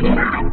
Let's